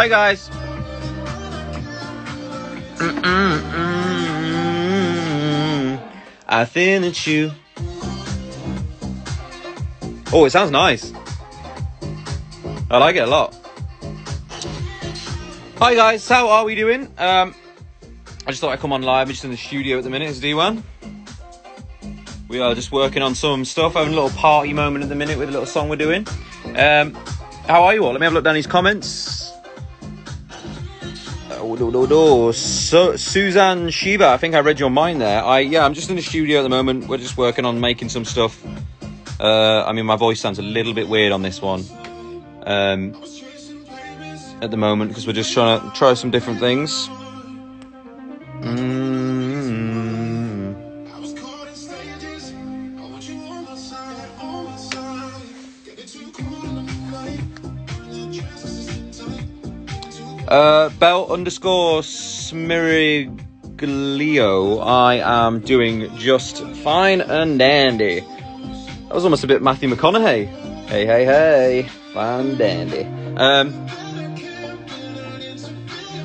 Hi guys. I think it's you. Oh, it sounds nice. I like it a lot. Hi guys, how are we doing? Um, I just thought I'd come on live. I'm just in the studio at the minute. It's D1. We are just working on some stuff, having a little party moment at the minute with a little song we're doing. Um, how are you all? Let me have a look down these comments. So, Suzanne Shiba, I think I read your mind there. I yeah, I'm just in the studio at the moment. We're just working on making some stuff. Uh, I mean, my voice sounds a little bit weird on this one um, at the moment because we're just trying to try some different things. Mm. Bell underscore Smiriglio. I am doing just fine and dandy. That was almost a bit Matthew McConaughey. Hey, hey, hey. Fine and dandy. Um,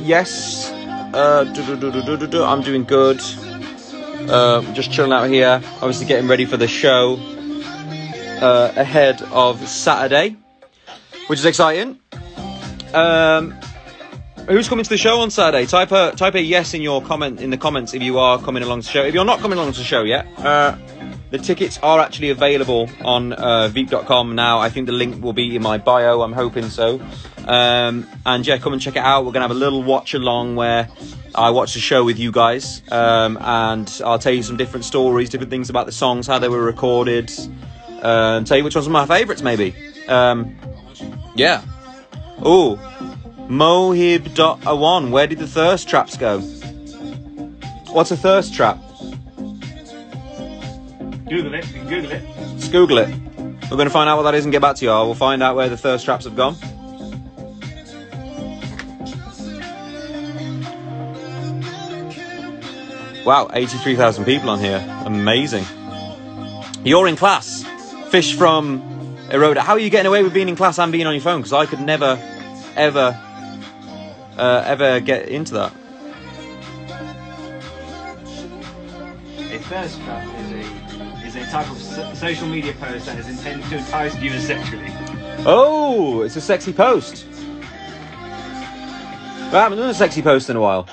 yes. Uh, I'm doing good. Uh, just chilling out here. Obviously, getting ready for the show uh, ahead of Saturday, which is exciting. Um, Who's coming to the show on Saturday? Type a type a yes in your comment in the comments if you are coming along to the show. If you're not coming along to the show yet, uh, the tickets are actually available on uh, Veep.com now. I think the link will be in my bio. I'm hoping so. Um, and yeah, come and check it out. We're gonna have a little watch along where I watch the show with you guys, um, and I'll tell you some different stories, different things about the songs, how they were recorded, uh, and tell you which ones are my favourites, maybe. Um, yeah. Oh. Mohib.1, where did the thirst traps go? What's a thirst trap? Google it. Google it. Let's Google it. We're going to find out what that is and get back to you. We'll find out where the thirst traps have gone. Wow, 83,000 people on here. Amazing. You're in class. Fish from Eroda. How are you getting away with being in class and being on your phone? Because I could never, ever uh, ever get into that? A thirst trap is a is a type of so- social media post that is intended to entice viewers sexually. Oh, it's a sexy post. I haven't done a sexy post in a while.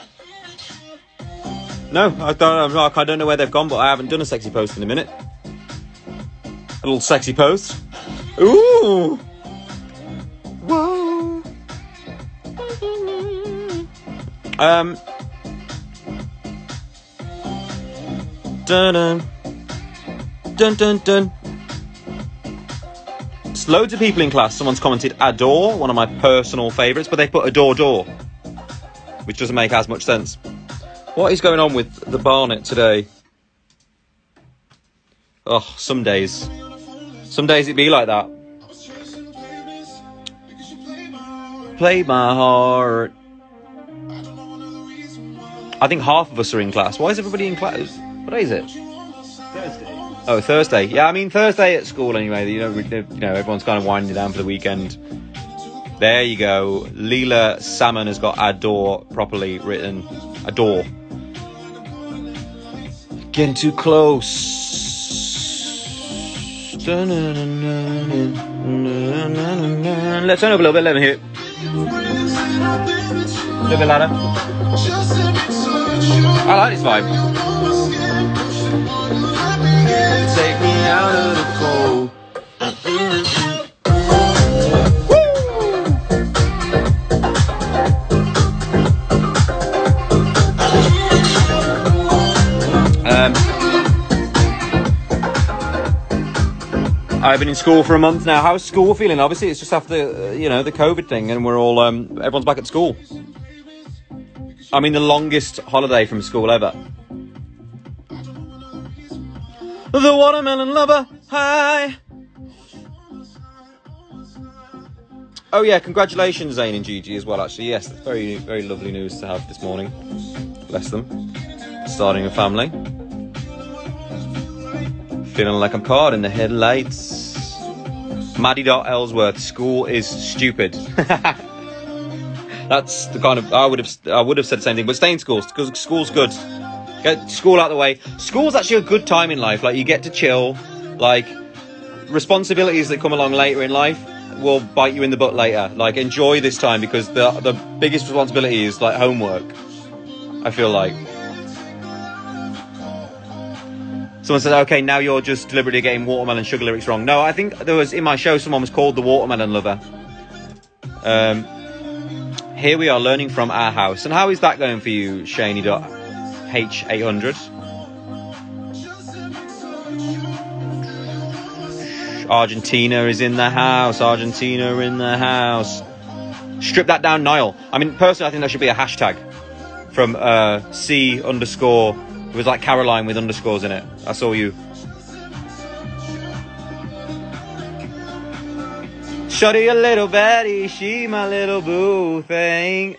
No, I don't. Like, I don't know where they've gone, but I haven't done a sexy post in a minute. A little sexy post. Ooh. Um. Dun dun. Dun dun dun. There's loads of people in class. Someone's commented adore, one of my personal favourites, but they put adore door, which doesn't make as much sense. What is going on with the Barnet today? Oh, some days. Some days it be like that. Play my heart. I think half of us are in class. Why is everybody in class? What day is it? Thursday. Oh, Thursday. Yeah, I mean Thursday at school anyway. You know, you know, everyone's kind of winding down for the weekend. There you go. Leela Salmon has got adore properly written. Adore. Getting too close. Let's turn up a little bit. Let me hear it. A little bit louder. I like this vibe. Take me out of the cold. Um, I've been in school for a month now. How's school feeling? Obviously, it's just after you know the COVID thing, and we're all um, everyone's back at school. I mean, the longest holiday from school ever. The watermelon lover, hi. Oh yeah, congratulations, Zayn and Gigi as well. Actually, yes, that's very very lovely news to have this morning. Bless them, starting a family. Feeling like I'm caught in the headlights. Maddie Ellsworth, school is stupid. That's the kind of I would have I would have said the same thing. But stay in school because school's good. Get school out of the way. School's actually a good time in life. Like you get to chill. Like responsibilities that come along later in life will bite you in the butt later. Like enjoy this time because the the biggest responsibility is like homework. I feel like. Someone said, okay, now you're just deliberately getting watermelon sugar lyrics wrong. No, I think there was in my show someone was called the watermelon lover. Um, here we are learning from our house. And how is that going for you, Shaney.h800? Argentina is in the house. Argentina in the house. Strip that down, Niall. I mean, personally, I think that should be a hashtag from uh, C underscore. It was like Caroline with underscores in it. I saw you. Shorty a little Betty, she my little boo thing.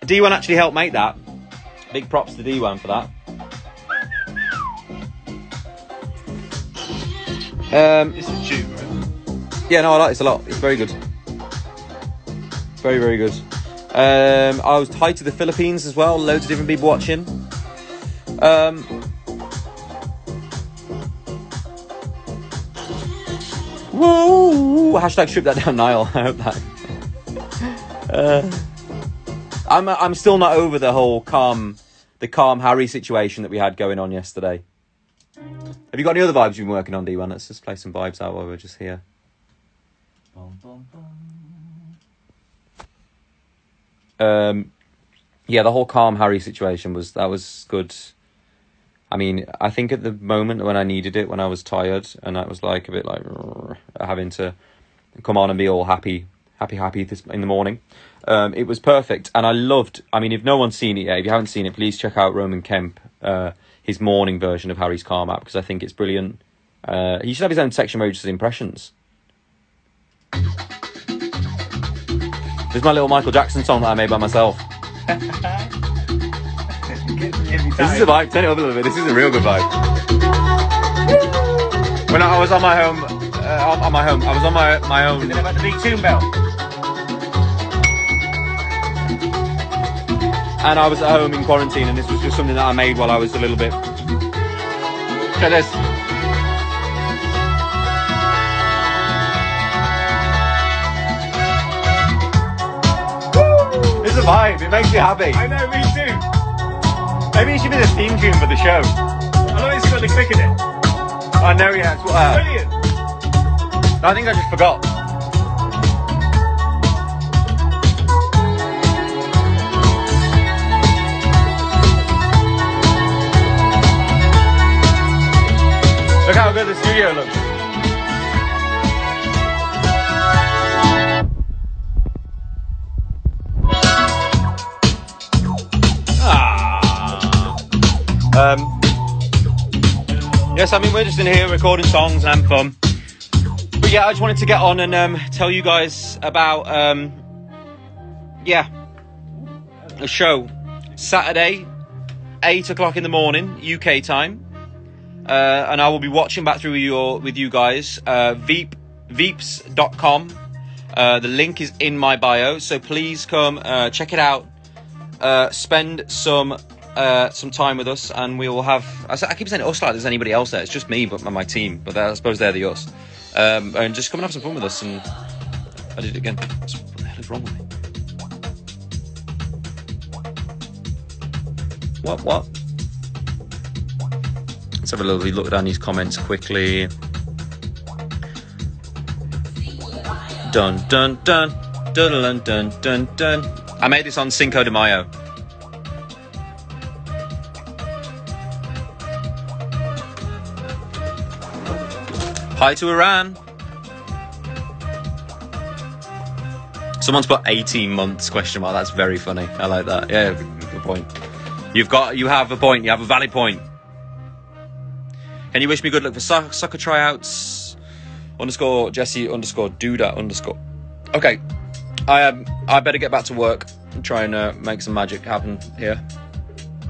D1 actually helped make that. Big props to D1 for that. Um, It's a tune, right? yeah, no, I like this a lot. It's very good. Very, very good. Um, I was tied to the Philippines as well. Loads of different people watching. Um, woo! Hashtag strip that down, Niall. I hope that. Uh, I'm I'm still not over the whole calm, the calm Harry situation that we had going on yesterday. Have you got any other vibes you've been working on, D1? Let's just play some vibes out while we're just here. Um, yeah, the whole calm Harry situation was that was good. I mean, I think at the moment when I needed it, when I was tired and I was like a bit like having to come on and be all happy, happy, happy this in the morning, um, it was perfect. And I loved. I mean, if no one's seen it yet, if you haven't seen it, please check out Roman Kemp, uh, his morning version of Harry's Calm app because I think it's brilliant. Uh, he should have his own section where he just does impressions. There's my little Michael Jackson song that I made by myself. Get- get me This is a vibe. Turn it up a little bit. This is a real good vibe. When I was on my home, on, on my home, I was on my my own. Is it about the big tune bell? and I was at home in quarantine, and this was just something that I made while I was a little bit. Check this. It's a vibe. It makes me happy. I know, me too. Maybe it should be the theme tune for the show. I know it's got the click in it. I know, yeah. It's, uh, Brilliant. I think I just forgot. Look how good the studio looks. Ah. Um, yes, I mean, we're just in here recording songs and having fun. But yeah, I just wanted to get on and um, tell you guys about, um, yeah, a show. Saturday, 8 o'clock in the morning, UK time. Uh, and I will be watching back through your with you guys. Uh, Veep, Veeps.com. Uh, the link is in my bio, so please come uh, check it out. Uh, spend some uh, some time with us, and we will have. I keep saying us like there's anybody else there. It's just me, but my, my team. But I suppose they're the us. Um, and just come and have some fun with us. And I did it again. What the hell is wrong with me? What? What? Let's have a lovely look down these comments quickly. Dun dun dun dun dun dun dun dun. I made this on Cinco de Mayo. Hi to Iran. Someone's put 18 months question mark. That's very funny. I like that. Yeah, good point. You've got, you have a point. You have a valid point. Can you wish me good luck for so- soccer tryouts? Underscore Jesse underscore Duda underscore. Okay, I um, I better get back to work and try and uh, make some magic happen here.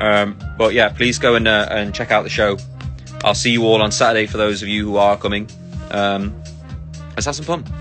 Um, but yeah, please go and uh, and check out the show. I'll see you all on Saturday for those of you who are coming. Um, let's have some fun.